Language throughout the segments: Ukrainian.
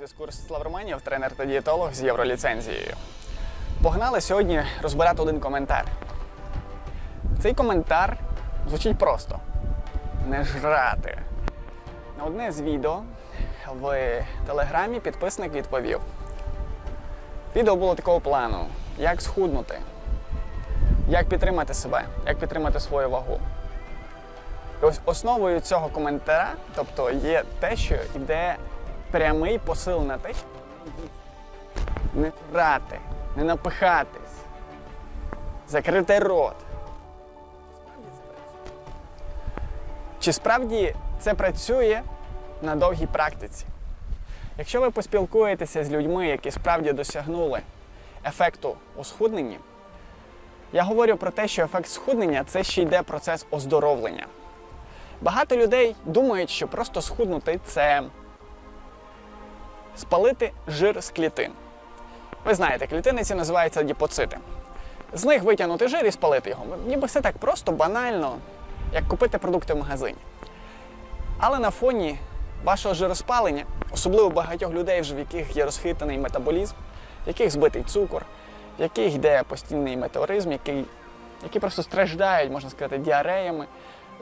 зв'язку Ростислав Романів, тренер та дієтолог з євроліцензією. Погнали сьогодні розбирати один коментар. Цей коментар звучить просто: не жрати. На одне з відео в телеграмі підписник відповів. Відео було такого плану: як схуднути, як підтримати себе, як підтримати свою вагу. І ось основою цього коментаря, тобто є те, що йде прямий посил на те, що не грати, не напихатись, закрити рот. Чи справді це працює на довгій практиці? Якщо ви поспілкуєтеся з людьми, які справді досягнули ефекту у схудненні, я говорю про те, що ефект схуднення це ще йде процес оздоровлення. Багато людей думають, що просто схуднути це спалити жир з клітин. Ви знаєте, клітини ці називаються діпоцити. З них витягнути жир і спалити його. Ніби все так просто, банально, як купити продукти в магазині. Але на фоні вашого жироспалення, особливо багатьох людей, в яких є розхитаний метаболізм, в яких збитий цукор, в яких йде постійний метеоризм, який, які просто страждають, можна сказати, діареями,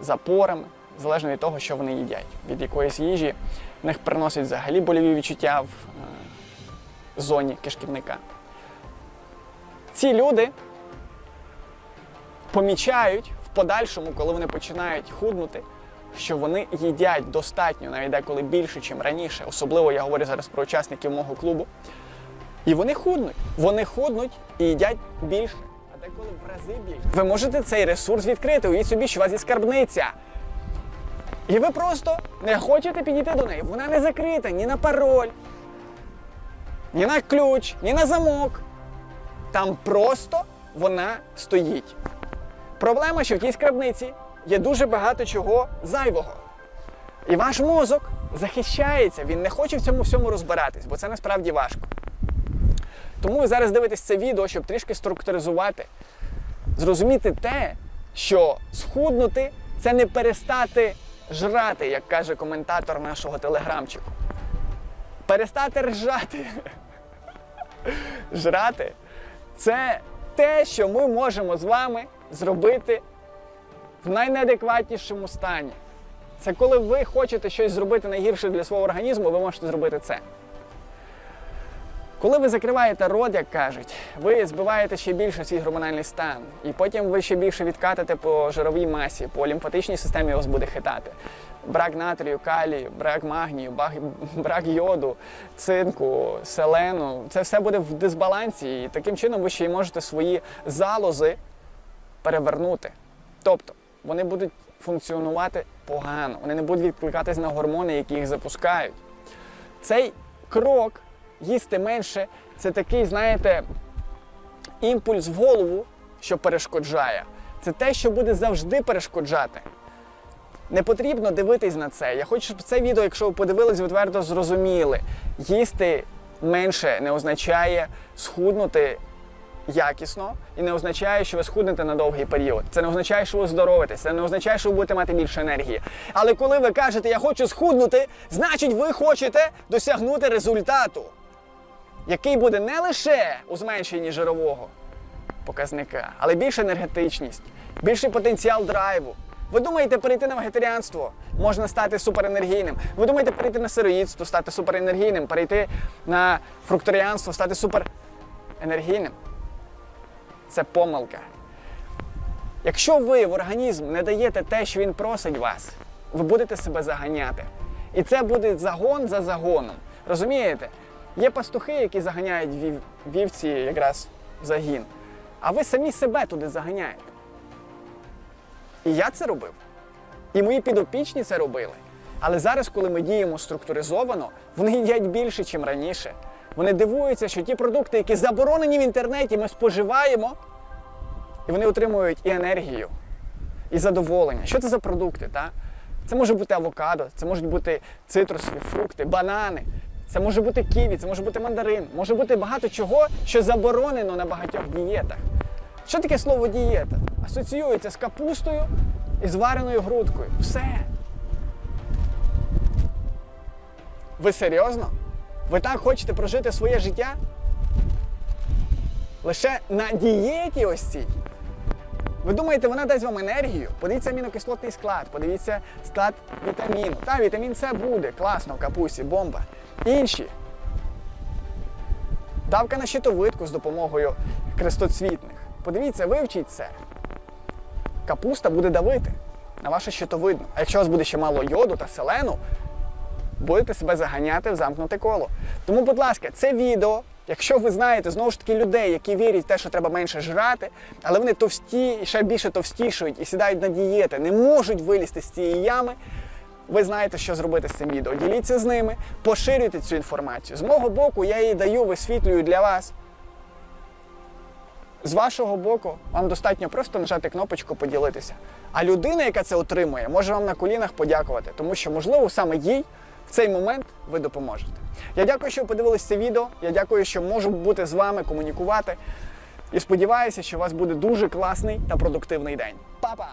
запорами, залежно від того, що вони їдять. Від якоїсь їжі в них приносять взагалі больові відчуття в е, зоні кишківника. Ці люди помічають в подальшому, коли вони починають худнути, що вони їдять достатньо, навіть деколи більше, ніж раніше. Особливо я говорю зараз про учасників мого клубу. І вони худнуть. Вони худнуть і їдять більше, а деколи в рази більше. Ви можете цей ресурс відкрити, уявіть собі, що у вас є скарбниця. І ви просто не хочете підійти до неї. Вона не закрита ні на пароль, ні на ключ, ні на замок. Там просто вона стоїть. Проблема, що в тій скарбниці є дуже багато чого зайвого. І ваш мозок захищається, він не хоче в цьому всьому розбиратись, бо це насправді важко. Тому ви зараз дивитесь це відео, щоб трішки структуризувати, зрозуміти те, що схуднути це не перестати жрати, як каже коментатор нашого телеграмчику. Перестати ржати. Жрати це те, що ми можемо з вами зробити в найнеадекватнішому стані. Це коли ви хочете щось зробити найгірше для свого організму, ви можете зробити це. Коли ви закриваєте рот, як кажуть, ви збиваєте ще більше свій гормональний стан, і потім ви ще більше відкатите по жировій масі, по лімфатичній системі вас буде хитати. Брак натрію, калію, брак магнію, брак йоду, цинку, селену. Це все буде в дисбалансі, і таким чином ви ще й можете свої залози перевернути. Тобто вони будуть функціонувати погано, вони не будуть відкликатись на гормони, які їх запускають. Цей крок їсти менше це такий, знаєте, імпульс в голову, що перешкоджає. Це те, що буде завжди перешкоджати. Не потрібно дивитись на це. Я хочу, щоб це відео, якщо ви подивились, ви твердо зрозуміли. Їсти менше не означає схуднути якісно і не означає, що ви схуднете на довгий період. Це не означає, що ви здоровитесь, це не означає, що ви будете мати більше енергії. Але коли ви кажете, я хочу схуднути, значить ви хочете досягнути результату, який буде не лише у зменшенні жирового показника, але більша енергетичність, більший потенціал драйву. Ви думаєте, перейти на вегетаріанство можна стати суперенергійним. Ви думаєте, перейти на сироїдство, стати суперенергійним, перейти на фрукторіанство, стати суперенергійним. Це помилка. Якщо ви в організм не даєте те, що він просить вас, ви будете себе заганяти. І це буде загон за загоном. Розумієте? Є пастухи, які заганяють вів- вівці якраз в загін, а ви самі себе туди заганяєте. І я це робив. І мої підопічні це робили. Але зараз, коли ми діємо структуризовано, вони їдять більше, ніж раніше. Вони дивуються, що ті продукти, які заборонені в інтернеті, ми споживаємо, і вони отримують і енергію, і задоволення. Що це за продукти? Та? Це може бути авокадо, це можуть бути цитрусові фрукти, банани, це може бути ківі, це може бути мандарин, може бути багато чого, що заборонено на багатьох дієтах. Що таке слово дієта? Асоціюється з капустою і з вареною грудкою. Все. Ви серйозно? Ви так хочете прожити своє життя? Лише на дієті ось цій. Ви думаєте, вона дасть вам енергію? Подивіться амінокислотний склад, подивіться склад вітаміну. Та, вітамін С буде, класно в капусі, бомба. Інші. Давка на щитовидку з допомогою крестоцвітних. Подивіться, вивчіть це. Капуста буде давити на вашу щитовидну. А якщо у вас буде ще мало йоду та селену, будете себе заганяти в замкнуте коло. Тому, будь ласка, це відео. Якщо ви знаєте знову ж таки людей, які вірять в те, що треба менше жрати, але вони товсті ще більше товстішують і сідають на дієти, не можуть вилізти з цієї ями. Ви знаєте, що зробити з цим відео. Діліться з ними, поширюйте цю інформацію. З мого боку, я її даю, висвітлюю для вас. З вашого боку, вам достатньо просто нажати кнопочку поділитися. А людина, яка це отримує, може вам на колінах подякувати, тому що, можливо, саме їй в цей момент ви допоможете. Я дякую, що подивилися це відео. Я дякую, що можу бути з вами, комунікувати. І сподіваюся, що у вас буде дуже класний та продуктивний день. Па-па!